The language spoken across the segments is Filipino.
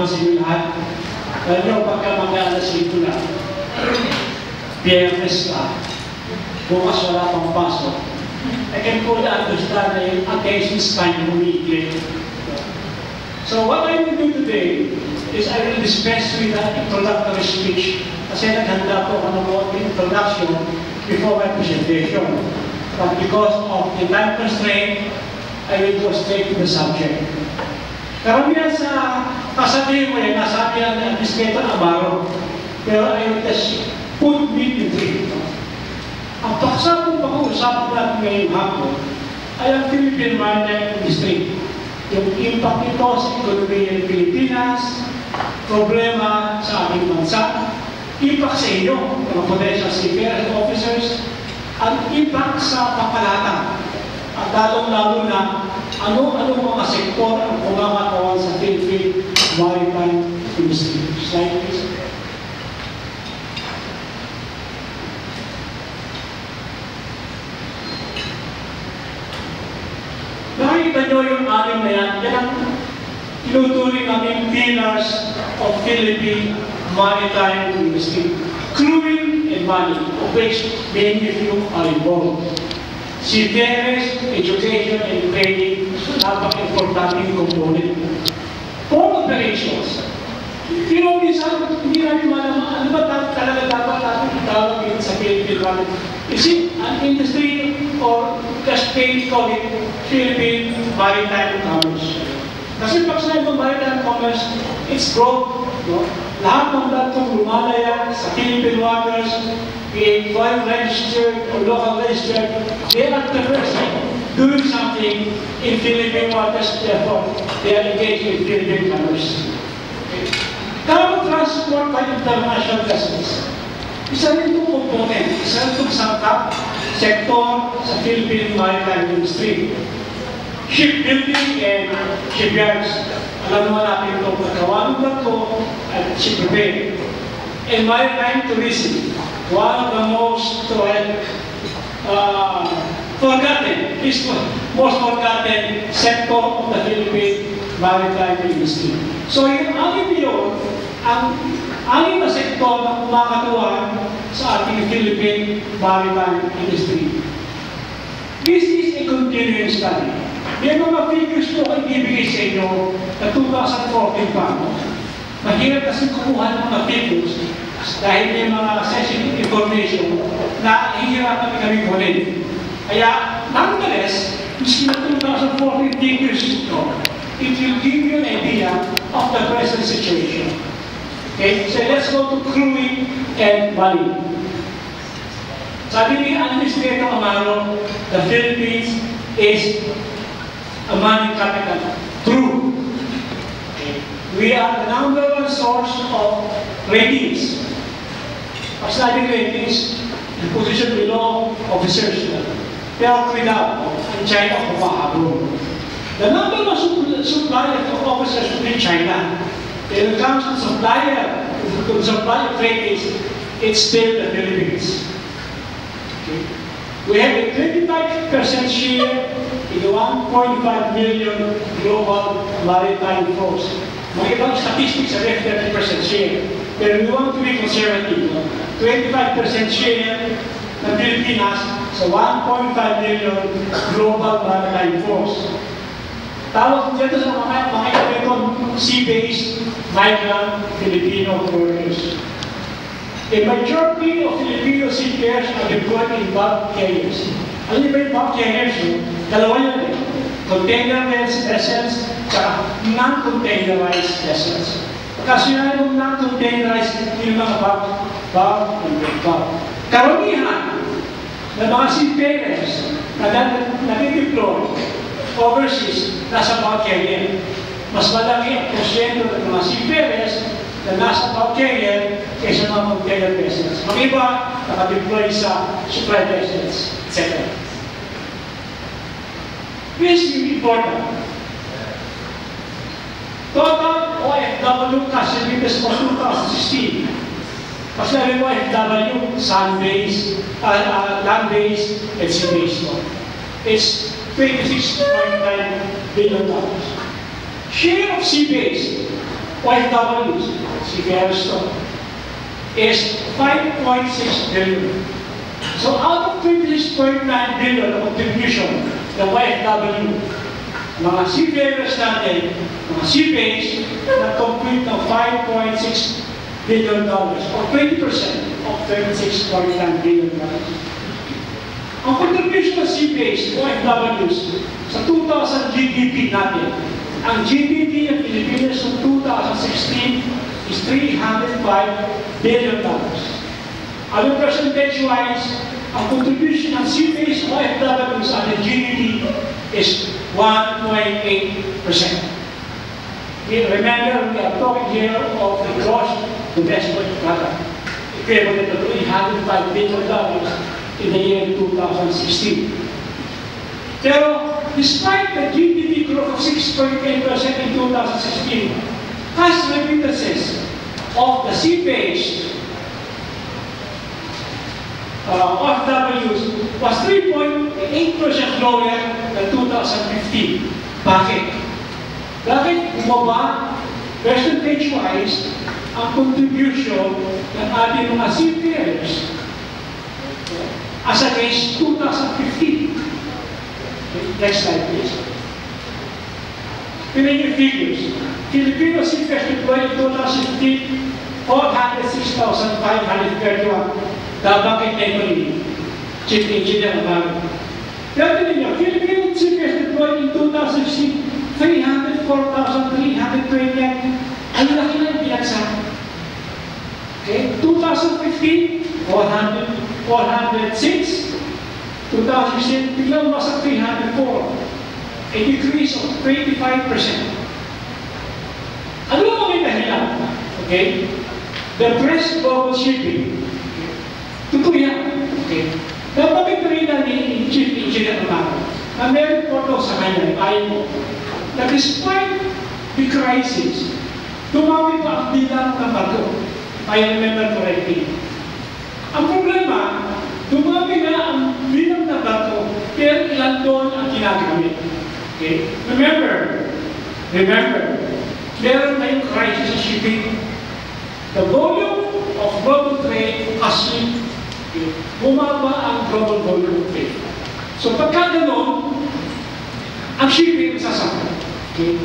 hapon sa inyo lahat. Alam niyo, pagka mag-alas ito na, PFS ka, bukas wala pang pasok. I can fully understand na yung attention span humigit. So what I will do today is I will dispense with the introductory speech kasi naghanda po ako ng konting introduction before my presentation. But because of the time constraint, I will go straight to the subject. Karamihan sa kasabihin mo yan, nasabi yan ni Administrator Amaro. Pero I just put me three. Ang paksa kong pag-uusapan natin ngayong hapon ay ang Philippine Maritime Industry. Yung impact nito sa ekonomiya ng Pilipinas, problema sa ating bansa, impact sa inyo, mga potential seafarers officers, ang impact sa kapalatan. At lalong-lalo na, ano-ano mga sektor ang kumakatawan sa Philippine Maritime Industry. Slide please. Nakikita nyo yung anim na yan, yan ang tinuturing namin pillars of Philippine maritime industry. Crewing and money, of which many of you are involved. Seafarers, education, and training, napaka-importanting component. Port operations. Pero minsan, hindi namin malaman, ano ba ta- talaga dapat natin itawag dito sa Philippine Maritime? Is it an industry or just plain call it Philippine Maritime Commerce? Kasi pag sinabi ng maritime commerce, it's broad. No? Lahat ng platform lumalaya sa Philippine waters, it foreign registered or local registered, they are progressing, doing something in Philippine waters, therefore they are engaged in Philippine commerce. Cargo transport by international vessels. Isa rin itong component, isa rin itong sangkap sektor sa Philippine maritime industry. Shipbuilding and shipyards. Alam naman natin itong pagkawalan ng ko at shipbuilding. And maritime tourism, one of the most uh, forgotten, is most forgotten sector of the Philippine maritime industry. So yung anim yun, ang anim na sektor na kumakatuwa sa ating Philippine maritime industry. This is a continuing study. May mga figures po ay ibigay sa inyo na 2014 pa. Mahirap kasi kumuha ng mga figures dahil may mga sensitive information na hihirapan kami kunin. Kaya, nonetheless, miski na 2014 figures ito, it will give you an idea of the present situation. Okay, so let's go to crewing and money. Sabi ni Administrator Amaro, the Philippines is a money capital. True. We are the number one source of ratings. Pag sabi ratings, the position below officers. Pero without, in China, kumahabong. The number one supplier of officers within China, when it comes to supplier, to supply of ratings, it's still the Philippines. Okay. We have a 25% share in the 1.5 million global maritime force. Mga ibang statistics sabi 30% share. Pero we want to be conservative. 25% share ng Pilipinas sa 1.5 million global maritime force. Tawag dito sa mga mga American sea-based migrant Filipino workers. A majority of Filipino seafarers are deployed in bulk carriers. Alam niyo ba yung bulk carriers? Dalawa yan eh. Containerized vessels at non-containerized vessels. Kasi yan yung non-containerized yung mga bulk, bulk and bulk. Karamihan ng mga seafarers na nag-deploy overseas nasa carrier. Mas malaki ang porsyento ng mga seafarers na nasa bulk carrier kaysa mga container vessels. Mga iba, nakadeploy sa supply vessels, etc. This is important. Total OFW Casivitas of 2016. Pag sinabi mo OFW, sun-based, uh, uh, land-based, and sea-based. It's 26.9 billion dollars. Share of sea-based, OFWs, CPRs to, is 5.6 billion. So out of 26.9 billion of contribution ng YFW, mga CPRs natin, mga CPAs, na-complete ng 5.6 billion dollars or 20% of 36.9 billion dollars. Ang contribution ng CPAs o FWs sa 2000 GDP natin, ang GDP ng Pilipinas noong 2016 is 305 billion dollars. Ano percentage-wise, ang contribution ng CPAs o FWs sa ating GDP is 1.8%. Remember, we are talking here of the gross domestic product, equivalent to $305 billion in the year 2016. Pero, despite the GDP growth of 6.8% in 2016, cash remittances of the CPAs uh, OFWs was 3.8% lower than 2015. Bakit? Bakit bumaba percentage-wise ang contribution ng ating mga CPRs as against 2015? Next slide, please. Tingnan yung figures. Filipino CPRs deployed in 2015, 406,531. Dabangkit na ito ni Chief Engineer Amaro. Pero tingnan nyo, Filipino CPRs deployed in 2016, 304,329. Ang laki na yung pinagsak. Okay? 2015, 400, 406. 2016, biglang masak 304. A decrease of 25%. Ano ang mga dahilan? Okay? The press global shipping. Totoo yan. Okay? Nabanggit rin na ni Chief Engineer Amaro na meron po ito sa kanya, ayaw mo, na despite the crisis, dumami pa ang bilang ng bago. I remember correctly. Ang problema, dumami na ang bilang ng bago, pero ilan doon ang ginagamit. Okay? Remember, remember, meron tayong crisis sa shipping. The volume of global trade been okay, bumaba ang global volume of trade. So pagka gano'n, ang shipping sasama. Okay?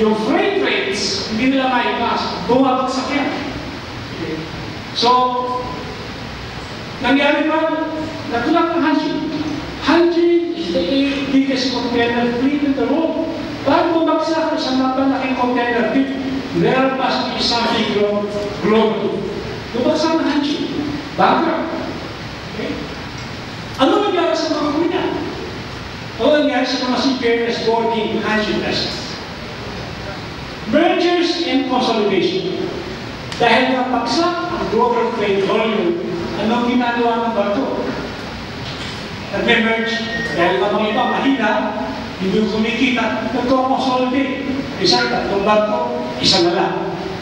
Yung freight rates, hindi nila maipas, bumabagsak yan. Okay? So, nangyari pa, nagulak ng Hanjin. Hanjin is the biggest container fleet in the world. Bago bumagsak ang isang napalaking container fleet, there must be something wrong globally. Bumagsak ng Hanjin. Bagra. Okay? Ano nangyari sa mga kumina? Ano nangyari sa mga CPRS boarding vessels? Mergers and consolidation. Dahil napagsak ang global trade volume, anong ginagawa ng bato? Nag-merge, dahil ang mga iba mahina, hindi kumikita, nagko-consolidate. Isa, tatlong bato, isa na lang.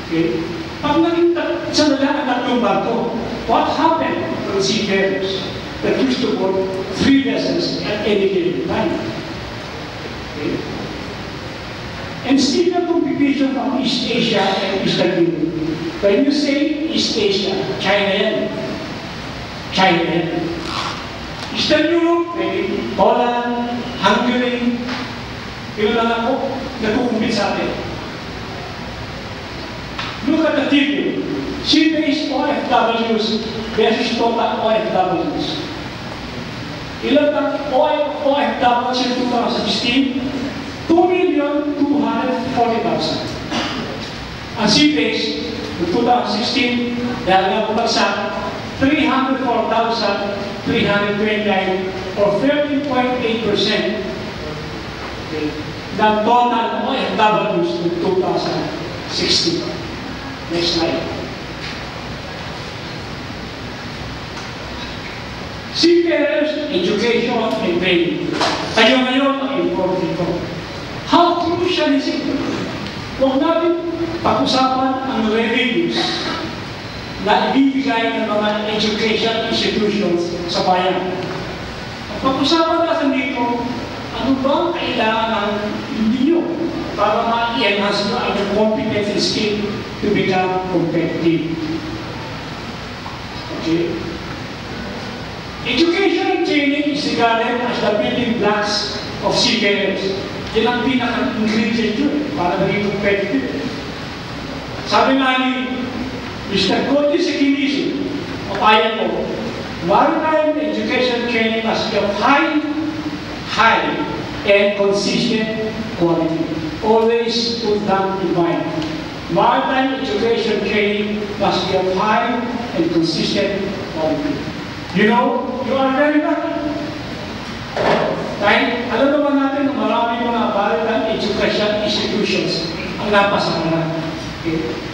Okay? Pag naging isa na lang ang tatlong bato, what happened to the seafarers that used to board three vessels at any given time? Okay? And still the competition from East Asia and Eastern Europe. When you say East Asia, China yan. China. Eastern Europe, maybe Poland, Hungary, yun lang ako, nagkukumpit sa atin. Look at the figure. Sea-based OFWs versus total OFWs. Ilan ang OFWs in 2016? 2,240,000. Ang sea-based, noong 2016, dahil nga bumagsak, 304,329 or 13.8% okay, ng total OFWs noong 2016. Next slide. Seafarers, education, and training. Kayo ngayon ang important ito. How crucial is it? Huwag natin pag-usapan ang revenues na ibibigay ng mga education institutions sa bayan. Ang pag-usapan natin dito, ano ba ang kailangan ng ninyo para ma-enhance nyo ang competence and skill to become competitive. Okay? Education and training is regarded as the building blocks of seafarers. Yan ang pinaka-ingredient yun para maging competitive. Sabi nga ni Sekimisi, papayan po, maritime education training must be of high, high, and consistent quality. Always put that in mind. Maritime education training must be of high and consistent quality. You know, you are very. Dahil alam naman natin na marami mga maritime education institutions ang napasa na. Okay.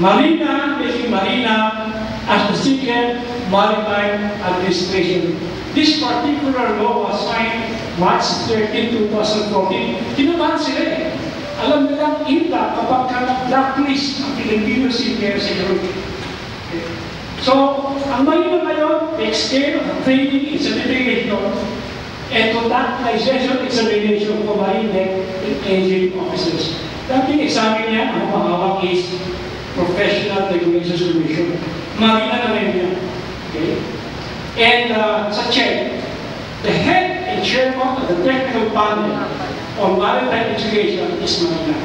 Marina, making Marina as the secret maritime administration. This particular law was signed March 13, 2014. Kinabahan sila eh. Alam nilang impact kapag ka nag-blacklist ang sa Europe. Okay. So, ang Marina ngayon, extend ang training certification and conduct licensure examination for marine and engine officers. Dating examine niya, ang mahawak is Professional Regulations Commission. Marina na rin yan. Okay? And uh, sa chair, the head and chairman of the technical panel on maritime education is Marina.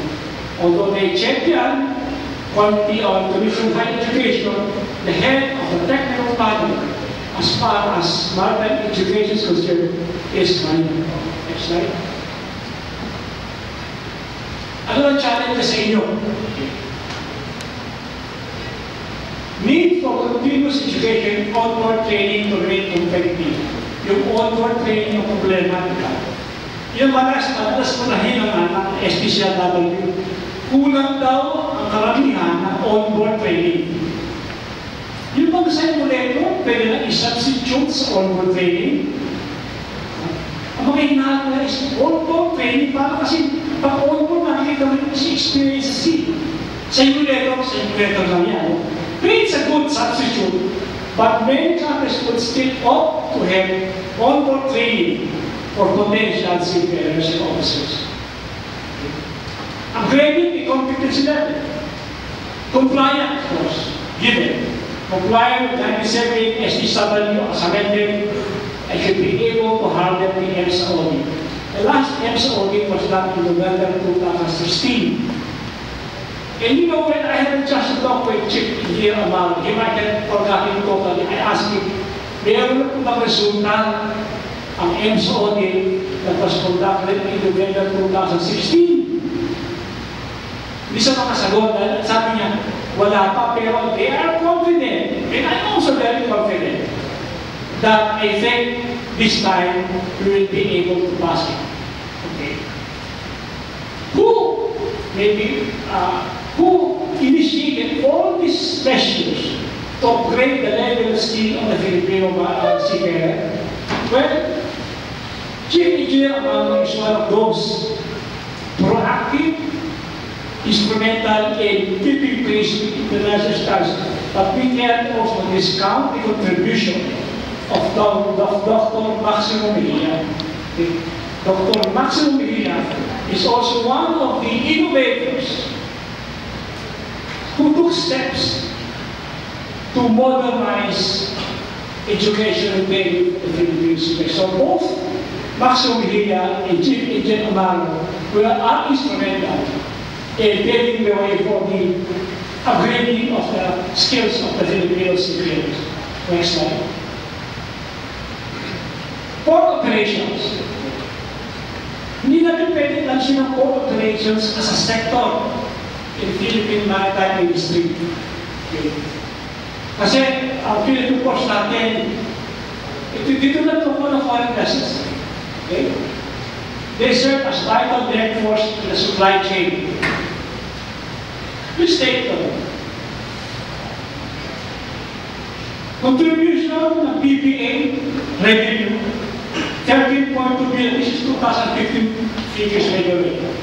Although they yan, Committee on Commission High Education, the head of the technical panel as far as maritime education is concerned is Marina. Next slide. Ano ang challenge sa inyo? Need for continuous education, onward training to remain competitive. Yung onward training yung problema nila. Yung malas, madalas punahin ang anak ng. Kulang daw ang karamihan ng onboard training. Yung mga simulator, pwede na i-substitute sa onboard training. Ang mga hinahanap na is onboard training para kasi pag onboard nakikita mo yung experience sa sea. Simulator, simulator lang yan. It's a good substitute, but many countries would still opt to have onboard training for potential seafarers and officers. Upgrading the competency level. Compliant, of course, given. Compliant with 97 SDW as amended, I should be able to harden the EMSA audit. The last EMSA audit was done in November 2016. And you know, when I had just talked with Chief Engineer Amaro, he might have forgotten totally. I asked him, meron po bang resulta ang EMS audit that was conducted in November 2016? Hindi siya makasagot dahil sabi niya, wala pa, pero they are confident, and I'm also very confident, that I think this time we will be able to pass it. Okay. Who, maybe, uh, who initiated all these measures to upgrade the level of skill of the Filipino uh, seafarer? Well, Chief Engineer Amano is one of those proactive, instrumental in keeping pace with international standards. But we can also discount the contribution of Dr. Maximo Mejia. Dr. Maximo Mejia is also one of the innovators took steps to modernize education and the Philippines. So both Maximo Mejia and Chief Agent Amaro were instrumental in paving the way for the upgrading of the skills of the Filipino civilians. Next slide. Port operations. Hindi natin pwede lang siya ng port operations as a sector in Philippine maritime industry. Okay. Kasi ang Philippine ports natin, ito, dito na ito po ng foreign vessels. Okay? They serve as vital direct force in the supply chain. Please take them. Contribution ng PPA revenue, 13.2 billion. This is 2015 figures regularly.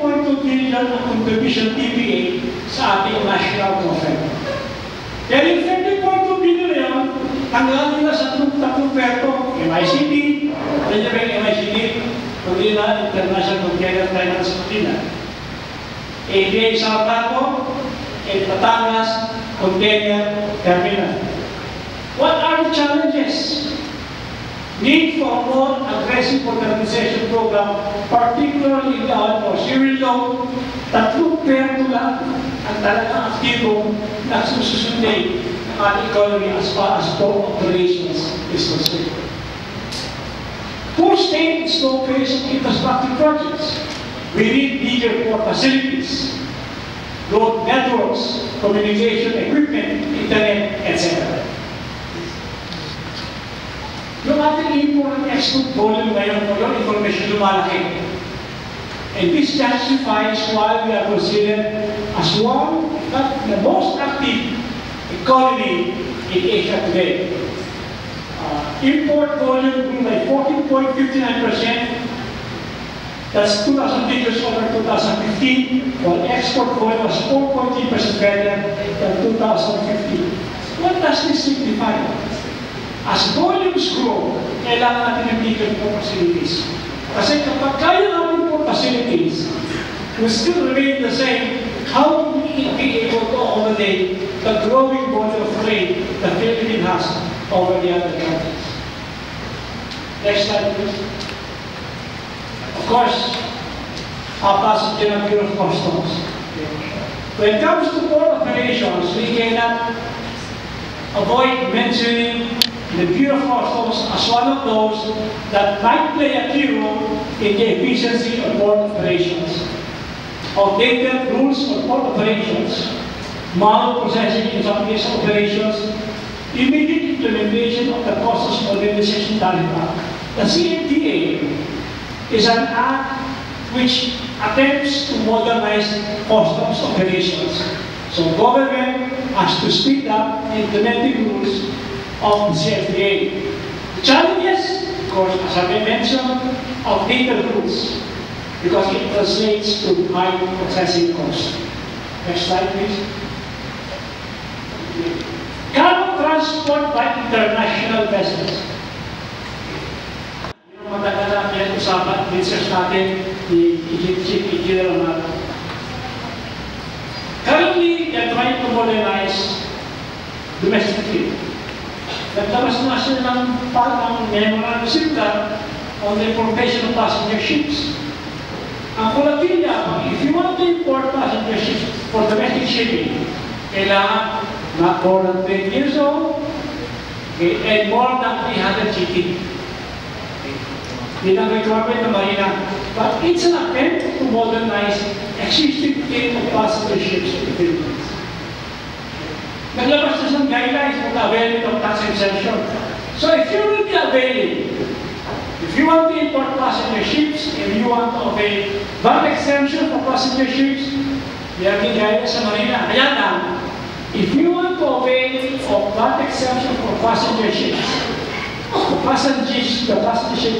13.2 billion ang contribution PPA sa ating national government. Pero yung 13.2 billion na yun, tanggalin nila sa tatlong perto, MICD, ano niya ba yung MICD? Manila International Container Terminal sa Manila. ABA Sao Cargo and Batangas Container Terminal. What are the challenges? Need for a more aggressive modernization program, particularly in the. You will know, tatlong perto lang ang talagang aktibo na sususundin ng ating economy as far as port operations is concerned. Poor state is no of infrastructure projects. We need bigger port facilities, road networks, communication equipment, internet, etc. Yung ating import and export volume ngayon po, yung information lumalaki. And this justifies why we are considered as one, not the most active economy in Asia today. Uh, import volume grew by 14.59%. That's 2000 figures over 2015, while export volume was 4.3% better than 2015. What does this signify? As volumes grow, kailangan natin ng bigger po facilities. Kasi kapag kaya natin po facilities, will still remain the same, how will we be able to accommodate the growing volume of trade the Philippines has over the other countries? Next slide, please. Of course, our passenger and Bureau of Customs. When it comes to port operations, we cannot avoid mentioning the of Customs as one of those that might play a key role in the efficiency of port operations. Outdated rules for port operations, manual processing in some case operations, immediate implementation of the Customs Modernization Tariff Act. The CMTA is an act which attempts to modernize customs operations. So government has to speed up implementing rules of the CFDA. The challenges, of course, as I mentioned, outdated rules because it translates to high processing costs. Next slide, please. Cargo transport by international vessels. Currently, they're trying to modernize domestic fleet. Nagtabas na sila ng parang memorandum circular on the importation of passenger ships. Ang kulatin if you want to import passenger ships for domestic shipping, kailangan not more than 20 years old okay, and more than 300 GT. Yun ang requirement ng Marina. But it's an attempt to modernize existing fleet of passenger ships in the Philippines. Naglabas na siyang guidelines for the availment of tax exemption. So if you will be availing, if you want to import passenger ships, if you want to avail VAT exemption for passenger ships, may aging guidance sa Marina. Kaya lang, if you want to avail of VAT exemption for passenger ships, the passengers, the passenger ship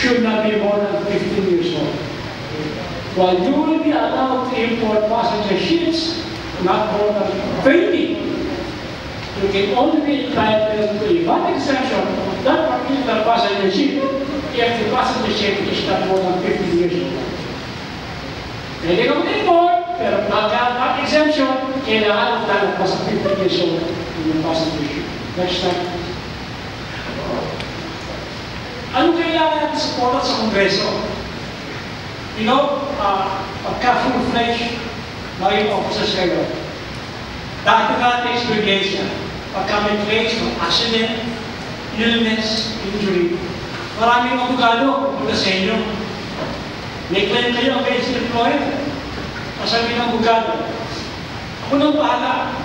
should not be more than 15 years old. While you will be allowed to import passenger ships, not more than 20 you can only be entitled to VAT exemption that particular passenger ship if the passenger ship is not more than 50 years old. Pwede ka mag-import, pero pagka VAT exemption, kailangan magtanong pa sa 50 years old yung passenger ship. Next slide. Ano kailangan natin supportan sa Kongreso? You know, uh, pagka full-fledged marine officers kayo, dati natin experience yan. Pagka may claims ng accident, illness, injury, maraming abogado pupunta sa inyo. May claim kayo against the employer. Kasabi ng abogado, ako nang bahala.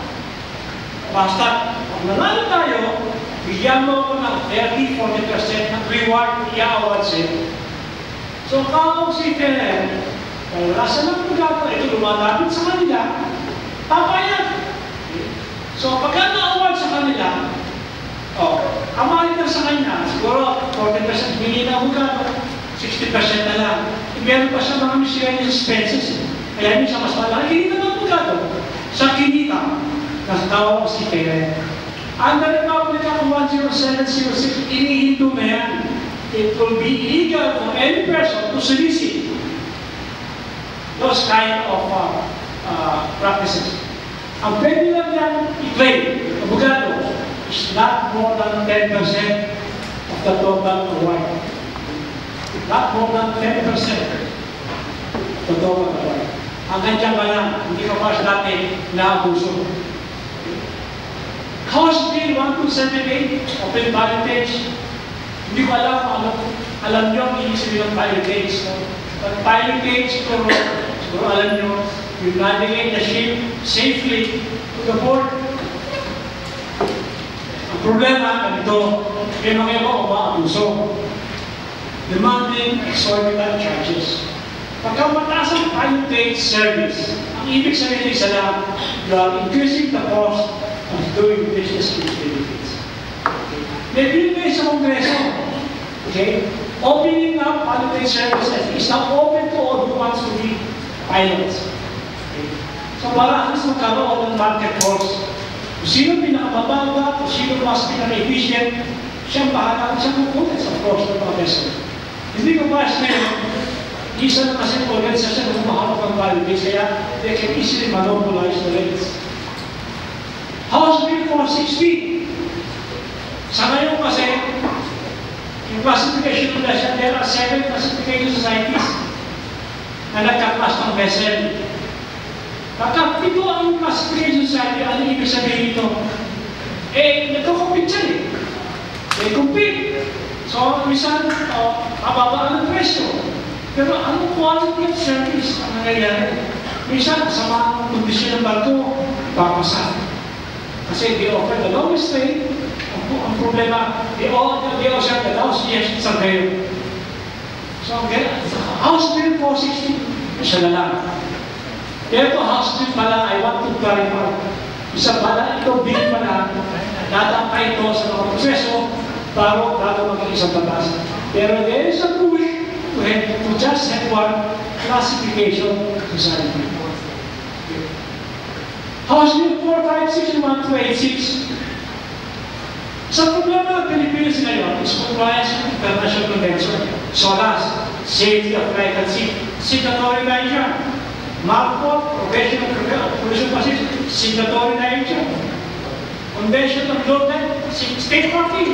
Basta, kung nanalo tayo, bigyan mo ako ng 30-40% ng reward i-award sa'yo. So, kapag si Ferrer, kung wala sa ng abogado, ito lumalapit sa kanila, papayag. So, pagka na-award sa kanila, oh, ang monitor sa kanya, siguro 40% bigay na abogado, 60% na lang. E, meron pa siya mga miscellaneous expenses. Kaya minsan mas malaki, kinita ng abogado. Sa kinita, natawa ko si Keren. Under Republic Act 10706, inihinto na yan. it will be illegal for any person to solicit those kind of uh, uh, practices. Ang pwede lang yan i-claim, abogado, is not more than 10% of the total award. Not more than 10% of the total award. Hanggang dyan ka lang, hindi ka mas natin naabuso. House Bill 1278, open pilotage, hindi ko alam kung ano, alam nyo ang ibig sabihin ng pilotage. No? But pilotage, siguro, siguro alam nyo, you navigate the ship safely to the port. Ang problema, ganito, may mga iba umaabuso. Demanding exorbitant charges. Pagka mataas ang pilotage service, ang ibig sabihin isa lang, you are increasing the cost of doing business in the Philippines. May na sa Kongreso, okay? Opening up pilotage services is now open to all who wants to be pilots. So at least magkaroon ng market force. Kung sino pinakamababa, kung sino mas pinaka-efficient, siya ang bahala kung siya kukunin sa course ng mga vessel. Hindi ko ba ngayon, isa na kasi organisasyon na humahawak ng pilotage, kaya they can easily monopolize the rates. House Bill 460. Sa ngayon kasi, yung classification nila siya, there are seven classification societies na nagka-class ng vessel. Pagka pito ang classification society, ano ibig sabihin ito? Eh, nagko-compete siya eh. They compete. So, minsan, oh, kababaan ng presyo. Pero anong quality of service ang nangyayari? Minsan, sama ang kondisyon ng barko, papasa. Kasi they offer the lowest rate, ang, ang problema, they all, they share the lowest yes, sa kayo. So, okay, House Bill 460, isa na lang. Ito, House Bill pala, I want to clarify. Isa pala, ito bill pala, dadakay ito sa mga proseso bago, bago maging isang batas. Pero there is a push to, have, to just have one classification society. House Bill 456 Sa problema ng Pilipinas ngayon is compliance with International Convention, SOLAS, Safety of Life at Sea, signatory na MARPOT, Professional Pollution Position, signatory. Convention of Global, state party.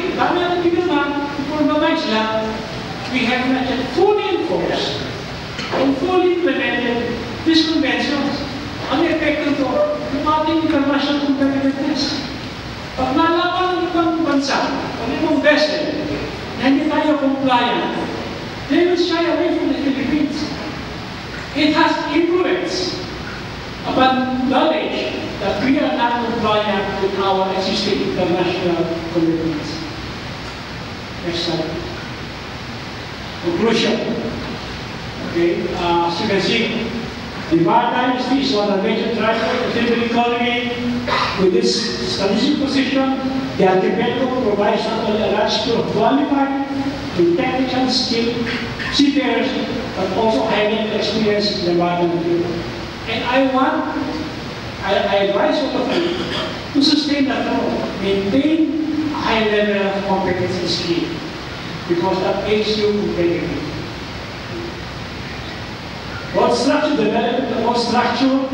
We have not yet fully enforced and fully implemented these conventions. Ang epekto nito, yung international competitiveness. Pag nalaman ng ibang bansa, ang ibang vessel, na hindi tayo compliant, they will shy away from the Philippines. It has influence upon knowledge that we are not compliant with our existing international commitments. Next slide. Conclusion. Okay, uh, as you can see, the maritime industry is one of the major drivers of the economy. With this strategic position, the archipelago provides not only a large pool of qualified technical skilled seafarers, but also highly experienced in the maritime field. And I want, I, I advise all of you to sustain that role, maintain a high level of competence and skill, because that makes you competitive. What structure development, what structure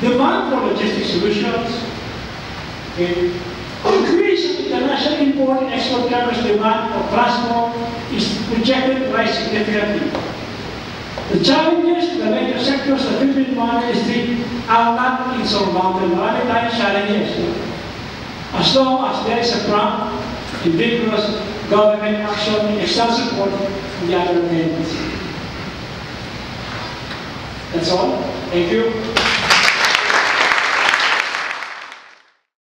demand for logistic solutions, okay. increase of international import and export commerce demand for transport is projected to rise significantly. The challenges the major sectors of the Philippine maritime industry are not insurmountable. Tayong challenges. As long as there is a prompt and vigorous government action and external support from the other entities. That's all. Thank you.